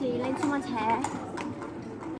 是拎什么菜？